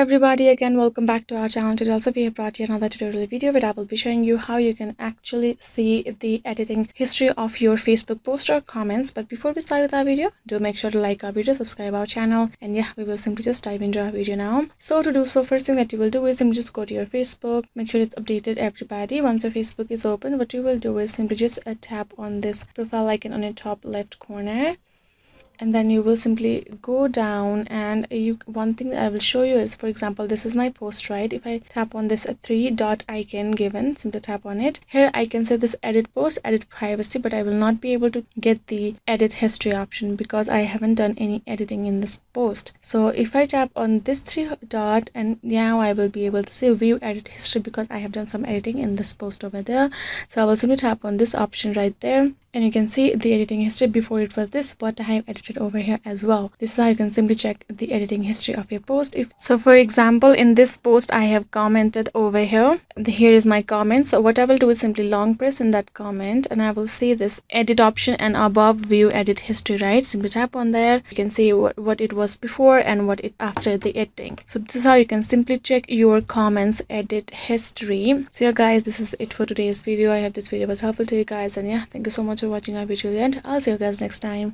everybody again. Welcome back to our channel. Today also we have brought you another tutorial video where i will be showing you how you can actually see the editing history of your facebook post or comments. But before we start with our video do make sure to like our video subscribe our channel and yeah we will simply just dive into our video now. So to do so first thing that you will do is simply just go to your facebook make sure it's updated everybody. Once your facebook is open what you will do is simply just tap on this profile icon on your top left corner and then you will simply go down and you one thing that i will show you is for example this is my post right? If i tap on this three dot icon given simply tap on it. Here i can say this edit post edit privacy but i will not be able to get the edit history option because i haven't done any editing in this post. So if i tap on this three dot and now i will be able to see view edit history because i have done some editing in this post over there. So i will simply tap on this option right there and you can see the editing history. Before it was this but i have edited over here as well. This is how you can simply check the editing history of your post. If so for example in this post i have commented over here here is my comment. So what i will do is simply long press in that comment and i will see this edit option and above view edit history right? Simply tap on there. You can see what, what it was before and what it after the editing. So this is how you can simply check your comments edit history. So yeah guys this is it for today's video. I hope this video was helpful to you guys and yeah thank you so much for watching our video and i'll see you guys next time